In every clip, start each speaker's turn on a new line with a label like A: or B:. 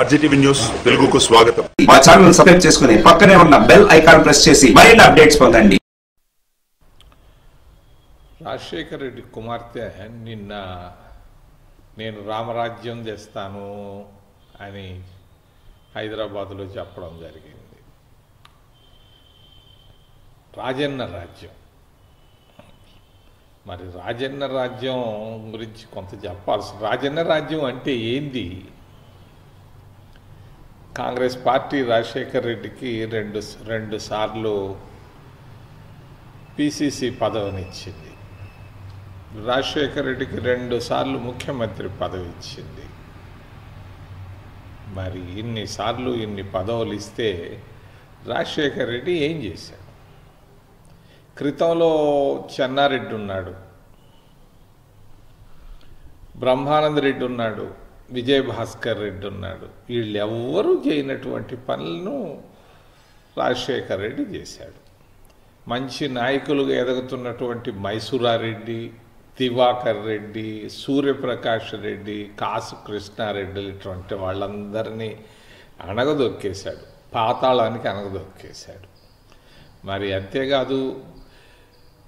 A: RGTV news తెలుగుకు స్వాగతం.
B: మా ఛానల్ సబ్స్క్రైబ్ చేసుకుని పక్కనే ఉన్న బెల్ ఐకాన్ ప్రెస్ చేసి మరిన్ని అప్డేట్స్ పొందండి.
C: రాజశేఖర రెడ్డి కుమార్తె నిన్న నేను రామరాజ్యం తెస్తాను అని హైదరాబాదులో చెప్పడం జరిగింది. రాజన్న రాజ్యం. మరి రాజన్న రాజ్యం గురించి కొంత చెప్పాల్సి రాజన్న రాజ్యం అంటే ఏంది? కాంగ్రెస్ పార్టీ రాజశేఖర్ రెడ్డికి రెండు రెండు సార్లు పిసిసి పదవినిచ్చింది. రాజశేఖర్ రెడ్డికి రెండు సార్లు ముఖ్యమంత్రి పదవి ఇచ్చింది మరి ఇన్నిసార్లు ఇన్ని పదవులు ఇస్తే రాజశేఖర్ రెడ్డి ఏం చేశాడు? క్రితంలో చెన్నారెడ్డి ఉన్నాడు. బ్రహ్మానంద రెడ్డి ఉన్నాడు. విజయభాస్కర్ రెడ్డి ఉన్నాడు. వీళ్ళెవ్వరూ చేయనటువంటి పనులను రాజశేఖర్ రెడ్డి చేశాడు. మంచి నాయకులుగా ఎదుగుతున్నటువంటి మైసూరారెడ్డి దివాకర్ రెడ్డి సూర్యప్రకాష్ రెడ్డి కాసు కృష్ణారెడ్డి ఇటువంటి వాళ్ళందరినీ అణగదొక్కేశాడు. పాతాళానికి అణగదొక్కేశాడు. మరి అంతేకాదు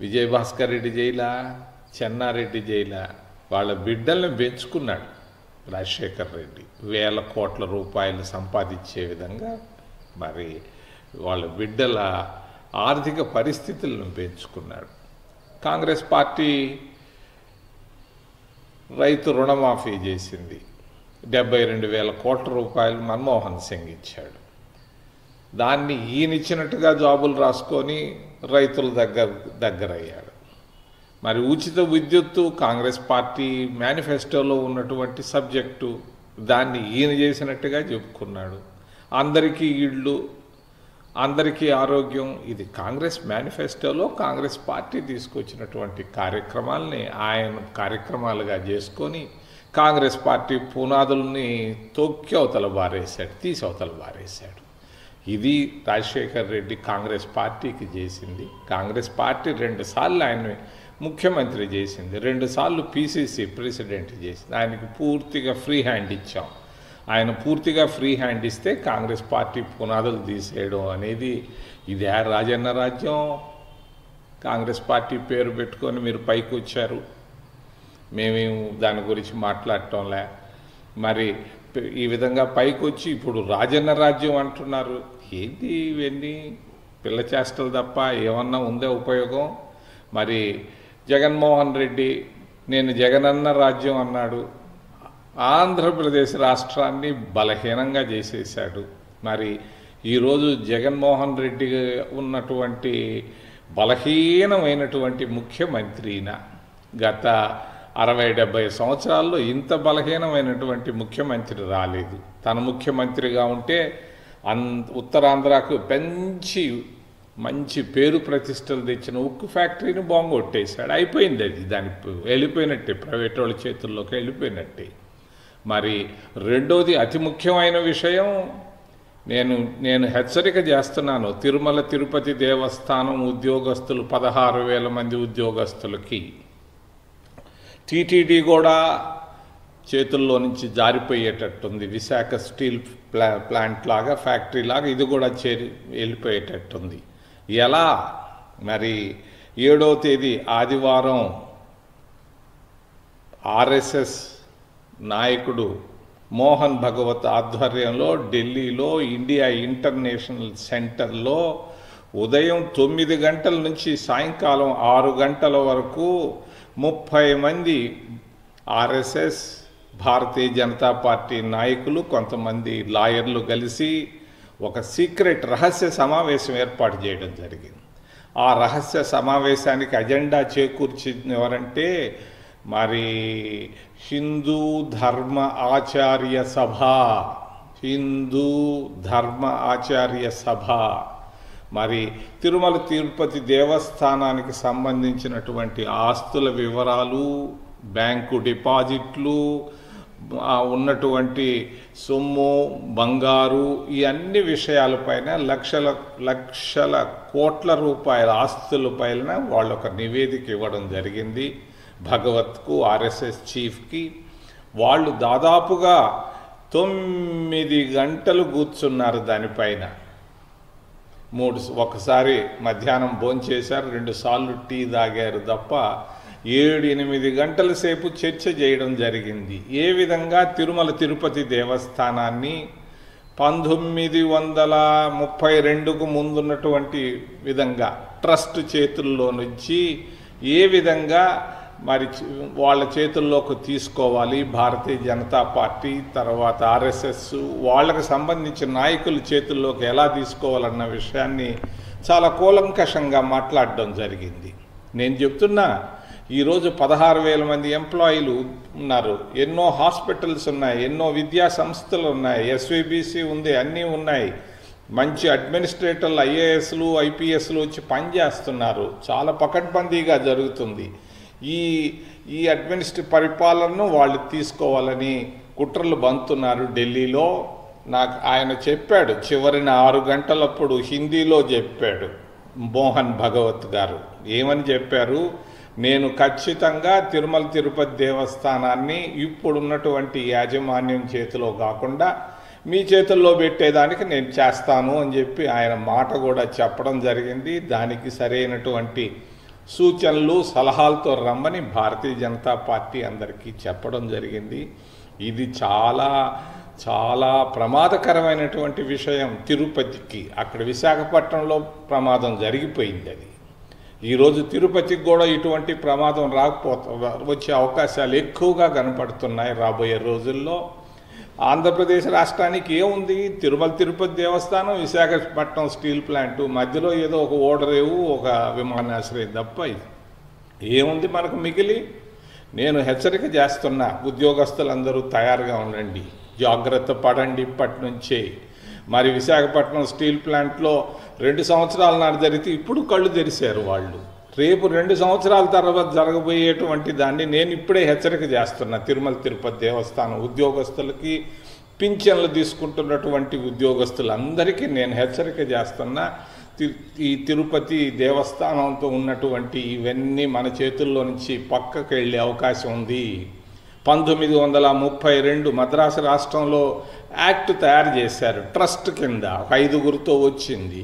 C: విజయభాస్కర్ రెడ్డి జైలా చెన్నారెడ్డి జైలా వాళ్ళ బిడ్డల్ని పెంచుకున్నాడు. రాజశేఖర్ రెడ్డి. వేల కోట్ల రూపాయలు సంపాదించే విధంగా మరి వాళ్ళ బిడ్డల ఆర్థిక పరిస్థితులను పెంచుకున్నాడు. కాంగ్రెస్ పార్టీ రైతు రుణమాఫీ చేసింది. డెబ్బై రెండు వేల కోట్ల రూపాయలు మన్మోహన్ సింగ్ ఇచ్చాడు. దాన్ని ఈయనిచ్చినట్టుగా జాబులు రాసుకొని రైతుల దగ్గర దగ్గరయ్యాడు. మరి ఉచిత విద్యుత్తు కాంగ్రెస్ పార్టీ మేనిఫెస్టోలో ఉన్నటువంటి సబ్జెక్టు దాన్ని ఈయన చేసినట్టుగా చెప్పుకున్నాడు. అందరికీ ఇళ్ళు అందరికీ ఆరోగ్యం ఇది కాంగ్రెస్ మేనిఫెస్టోలో కాంగ్రెస్ పార్టీ తీసుకొచ్చినటువంటి కార్యక్రమాల్ని ఆయన కార్యక్రమాలుగా చేసుకొని కాంగ్రెస్ పార్టీ పునాదుల్ని తొక్కి అవతల బారేశాడు తీసి అవతల బారేశాడు ఇది రాజశేఖర్ రెడ్డి కాంగ్రెస్ పార్టీకి చేసింది. కాంగ్రెస్ పార్టీ రెండుసార్లు ఆయన్ని ముఖ్యమంత్రి చేసింది. రెండుసార్లు పీసీసీ ప్రెసిడెంట్ చేసింది. ఆయనకి పూర్తిగా ఫ్రీ హ్యాండ్ ఇచ్చాం. ఆయన పూర్తిగా ఫ్రీ హ్యాండ్ ఇస్తే కాంగ్రెస్ పార్టీ పునాదులు తీసేయడం అనేది ఇది ఆ రాజన్న రాజ్యం. కాంగ్రెస్ పార్టీ పేరు పెట్టుకొని మీరు పైకి వచ్చారు. మేమేం దాని గురించి మాట్లాడటంలే. మరి ఈ విధంగా పైకి వచ్చి ఇప్పుడు రాజన్న రాజ్యం అంటున్నారు. ఏంటి ఇవన్నీ? పిల్ల చేష్టలు తప్ప ఏమన్నా ఉందే ఉపయోగం? మరి జగన్మోహన్ రెడ్డి నేను జగనన్న రాజ్యం అన్నాడు. ఆంధ్రప్రదేశ్ రాష్ట్రాన్ని బలహీనంగా చేసేసాడు మరి ఈరోజు జగన్మోహన్ రెడ్డి ఉన్నటువంటి బలహీనమైనటువంటి ముఖ్యమంత్రిన గత అరవై డెబ్బై సంవత్సరాల్లో ఇంత బలహీనమైనటువంటి ముఖ్యమంత్రి రాలేదు. తన ముఖ్యమంత్రిగా ఉంటే అన్ ఉత్తరాంధ్రకు పెంచి మంచి పేరు ప్రతిష్టలు తెచ్చిన ఉక్కు ఫ్యాక్టరీని బాంబు కొట్టేశాడు అయిపోయింది అది. దాని వెళ్ళిపోయినట్టే. ప్రైవేట్ వాళ్ళ చేతుల్లోకి వెళ్ళిపోయినట్టే. మరి రెండోది అతి ముఖ్యమైన విషయం నేను నేను హెచ్చరిక చేస్తున్నాను. తిరుమల తిరుపతి దేవస్థానం ఉద్యోగస్తులు పదహారు వేల మంది ఉద్యోగస్తులకి. టీటీడీ కూడా చేతుల్లో నుంచి జారిపోయేటట్టుంది. విశాఖ స్టీల్ ప్లా ప్లాంట్ లాగా ఫ్యాక్టరీ లాగా ఇది కూడా చేరి వెళ్ళిపోయేటట్టుంది. ఎలా? మరి ఏడో తేదీ ఆదివారం ఆర్ఎస్ఎస్ నాయకుడు మోహన్ భగవత్ ఆధ్వర్యంలో ఢిల్లీలో ఇండియా ఇంటర్నేషనల్ సెంటర్లో ఉదయం తొమ్మిది గంటల నుంచి సాయంకాలం ఆరు గంటల వరకు ముప్పై మంది ఆర్ఎస్ఎస్ భారతీయ జనతా పార్టీ నాయకులు కొంతమంది లాయర్లు కలిసి ఒక సీక్రెట్ రహస్య సమావేశం ఏర్పాటు చేయడం జరిగింది. ఆ రహస్య సమావేశానికి అజెండా చేకూర్చింది ఎవరంటే మరి హిందూ ధర్మ ఆచార్య సభ హిందూ ధర్మ ఆచార్య సభ మరి తిరుమల తిరుపతి దేవస్థానానికి సంబంధించినటువంటి ఆస్తుల వివరాలు బ్యాంకు డిపాజిట్లు ఉన్నటువంటి సొమ్ము బంగారు ఈ అన్ని విషయాలపైన లక్షల లక్షల కోట్ల రూపాయల ఆస్తులపైన వాళ్ళు ఒక నివేదిక ఇవ్వడం జరిగింది. భగవత్కు ఆర్ఎస్ఎస్ చీఫ్కి. వాళ్ళు దాదాపుగా తొమ్మిది గంటలు కూర్చున్నారు దానిపైన. మూడు ఒకసారి మధ్యాహ్నం భోంచేశారు రెండుసార్లు టీ తాగారు తప్ప ఏడు ఎనిమిది గంటల సేపు చర్చ చేయడం జరిగింది. ఏ విధంగా తిరుమల తిరుపతి దేవస్థానాన్ని పంతొమ్మిది వందల ముప్పై రెండుకు ముందున్నటువంటి విధంగా ట్రస్ట్ చేతుల్లో నుంచి ఏ విధంగా మరి వాళ్ళ చేతుల్లోకి తీసుకోవాలి భారతీయ జనతా పార్టీ తర్వాత ఆర్ఎస్ఎస్ వాళ్ళకి సంబంధించిన నాయకుల చేతుల్లోకి ఎలా తీసుకోవాలన్న విషయాన్ని చాలా కూలంకషంగా మాట్లాడడం జరిగింది. నేను చెప్తున్నా ఈరోజు పదహారు వేల మంది ఎంప్లాయీలు ఉన్నారు. ఎన్నో హాస్పిటల్స్ ఉన్నాయి ఎన్నో విద్యా సంస్థలు ఉన్నాయి ఎస్విబిసి ఉంది అన్నీ ఉన్నాయి. మంచి అడ్మినిస్ట్రేటర్లు ఐఏఎస్లు ఐపీఎస్లు వచ్చి పనిచేస్తున్నారు. చాలా పకడ్బందీగా జరుగుతుంది. ఈ ఈ అడ్మినిస్ట్రే పరిపాలనను వాళ్ళు తీసుకోవాలని కుట్రలు బంతున్నారు ఢిల్లీలో. నాకు ఆయన చెప్పాడు చివరిన ఆరు గంటలప్పుడు హిందీలో చెప్పాడు మోహన్ భగవత్ గారు. ఏమని చెప్పారు? నేను ఖచ్చితంగా తిరుమల తిరుపతి దేవస్థానాన్ని ఇప్పుడున్నటువంటి యాజమాన్యం చేతిలో కాకుండా మీ చేతుల్లో పెట్టేదానికి నేను చేస్తాను అని చెప్పి ఆయన మాట కూడా చెప్పడం జరిగింది. దానికి సరైనటువంటి సూచనలు సలహాలతో రమ్మని భారతీయ జనతా పార్టీ అందరికీ చెప్పడం జరిగింది. ఇది చాలా చాలా ప్రమాదకరమైనటువంటి విషయం తిరుపతికి. అక్కడ విశాఖపట్నంలో ప్రమాదం జరిగిపోయింది అది. ఈరోజు తిరుపతికి కూడా ఇటువంటి ప్రమాదం రాకపోతు వచ్చే అవకాశాలు ఎక్కువగా కనపడుతున్నాయి రాబోయే రోజుల్లో. ఆంధ్రప్రదేశ్ రాష్ట్రానికి ఏముంది? తిరుమల తిరుపతి దేవస్థానం విశాఖపట్నం స్టీల్ ప్లాంట్. మధ్యలో ఏదో ఒక ఓడరేవు ఒక విమానాశ్రయం తప్ప ఏముంది మనకు మిగిలి? నేను హెచ్చరిక చేస్తున్నా ఉద్యోగస్తులందరూ తయారుగా ఉండండి. జాగ్రత్త పడండి ఇప్పటి నుంచే. మరి విశాఖపట్నం స్టీల్ ప్లాంట్లో రెండు సంవత్సరాల నాడు జరిగితే ఇప్పుడు కళ్ళు తెరిచారు వాళ్ళు. రేపు రెండు సంవత్సరాల తర్వాత జరగబోయేటువంటి దాన్ని నేను ఇప్పుడే హెచ్చరిక చేస్తున్నా. తిరుమల తిరుపతి దేవస్థానం ఉద్యోగస్తులకి పింఛన్లు తీసుకుంటున్నటువంటి ఉద్యోగస్తులందరికీ నేను హెచ్చరిక చేస్తున్నా. తి- ఈ తిరుపతి దేవస్థానంతో ఉన్నటువంటి ఇవన్నీ మన చేతుల్లో నుంచి పక్కకు వెళ్ళే అవకాశం ఉంది. పంతొమ్మిది వందల ముప్పై రెండు మద్రాసు రాష్ట్రంలో యాక్ట్ తయారు చేశారు. ట్రస్ట్ కింద ఒక ఐదుగురితో వచ్చింది.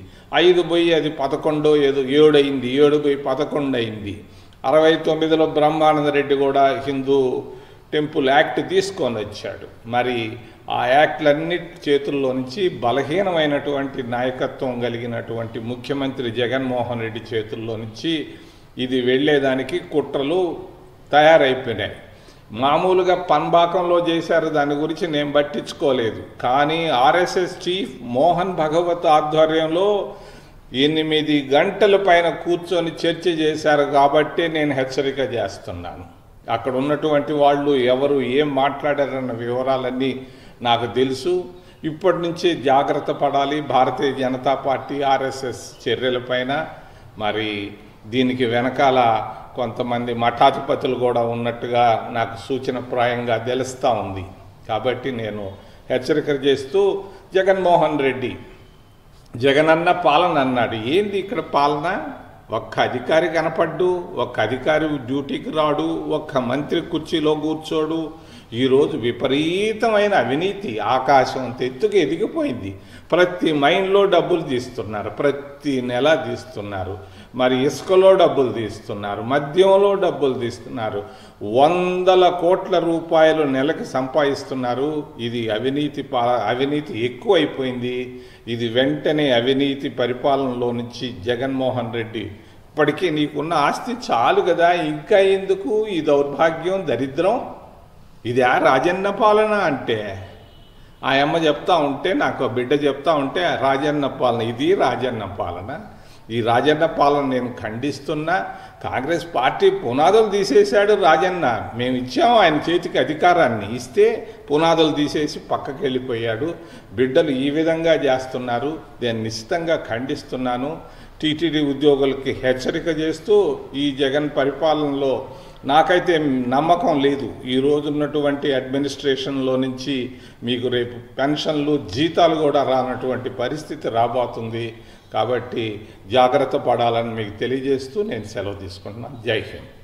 C: ఐదు పోయి అది పదకొండో ఏదో ఏడు అయింది ఏడు పోయి పదకొండు అయింది అరవై తొమ్మిదిలో బ్రహ్మానంద రెడ్డి కూడా హిందూ టెంపుల్ యాక్ట్ తీసుకొని వచ్చాడు. మరి ఆ యాక్ట్లన్నిటి చేతుల్లో నుంచి బలహీనమైనటువంటి నాయకత్వం కలిగినటువంటి ముఖ్యమంత్రి జగన్మోహన్ రెడ్డి చేతుల్లో నుంచి ఇది వెళ్ళేదానికి కుట్రలు తయారైపోయినాయి. మామూలుగా పన్బాకంలో చేశారు దాని గురించి నేను పట్టించుకోలేదు. కానీ ఆర్ఎస్ఎస్ చీఫ్ మోహన్ భగవత్ ఆధ్వర్యంలో ఎనిమిది గంటల పైన కూర్చొని చర్చ చేశారు కాబట్టే నేను హెచ్చరిక చేస్తున్నాను. అక్కడ ఉన్నటువంటి వాళ్ళు ఎవరు ఏం మాట్లాడారన్న వివరాలన్నీ నాకు తెలుసు. ఇప్పటి నుంచే జాగ్రత్త పడాలి. భారతీయ జనతా పార్టీ ఆర్ఎస్ఎస్ చర్యలపైన మరి దీనికి వెనకాల కొంతమంది మఠాధిపతులు కూడా ఉన్నట్టుగా నాకు సూచనప్రాయంగా తెలుస్తూ ఉంది. కాబట్టి నేను హెచ్చరిక చేస్తూ జగన్మోహన్ రెడ్డి జగనన్న పాలన అన్నాడు. ఏంది ఇక్కడ పాలన? ఒక్క అధికారి కనపడ్డు ఒక్క అధికారి డ్యూటీకి రాడు ఒక్క మంత్రి కుర్చీలో కూర్చోడు. ఈరోజు విపరీతమైన అవినీతి ఆకాశం తెత్తుకు ఎదిగిపోయింది. ప్రతి మైండ్లో డబ్బులు తీస్తున్నారు ప్రతి నెల తీస్తున్నారు. మరి ఇసుకలో డబ్బులు తీస్తున్నారు మద్యంలో డబ్బులు తీస్తున్నారు వందల కోట్ల రూపాయలు నెలకి సంపాదిస్తున్నారు. ఇది అవినీతి అవినీతి ఎక్కువైపోయింది. ఇది వెంటనే అవినీతి పరిపాలనలో నుంచి జగన్మోహన్ రెడ్డి. ఇప్పటికీ నీకున్న ఆస్తి చాలు కదా ఇంకా ఎందుకు ఈ దౌర్భాగ్యం దరిద్రం? ఇది ఆ రాజన్న పాలన అంటే. ఆ అమ్మ చెప్తా ఉంటే నాకు బిడ్డ చెప్తా ఉంటే రాజన్న పాలన ఇది రాజన్న పాలన. ఈ రాజన్న పాలన నేను ఖండిస్తున్నా కాంగ్రెస్ పార్టీ పునాదులు తీసేశాడు రాజన్న. మేము ఇచ్చాము ఆయన చేతికి అధికారాన్ని ఇస్తే పునాదులు తీసేసి పక్కకి వెళ్ళిపోయాడు బిడ్డలు ఈ విధంగా చేస్తున్నారు. నేను నిశ్చితంగా ఖండిస్తున్నాను. టీటీడీ ఉద్యోగులకి హెచ్చరిక చేస్తూ ఈ జగన్ పరిపాలనలో నాకైతే నమ్మకం లేదు. ఈ రోజున్నటువంటి అడ్మినిస్ట్రేషన్లో నుంచి మీకు రేపు పెన్షన్లు జీతాలు కూడా రానటువంటి పరిస్థితి రాబోతుంది. కాబట్టి జాగ్రత్త పడాలని మీకు తెలియజేస్తూ నేను సెలవు తీసుకుంటున్నాను. జై హింద్.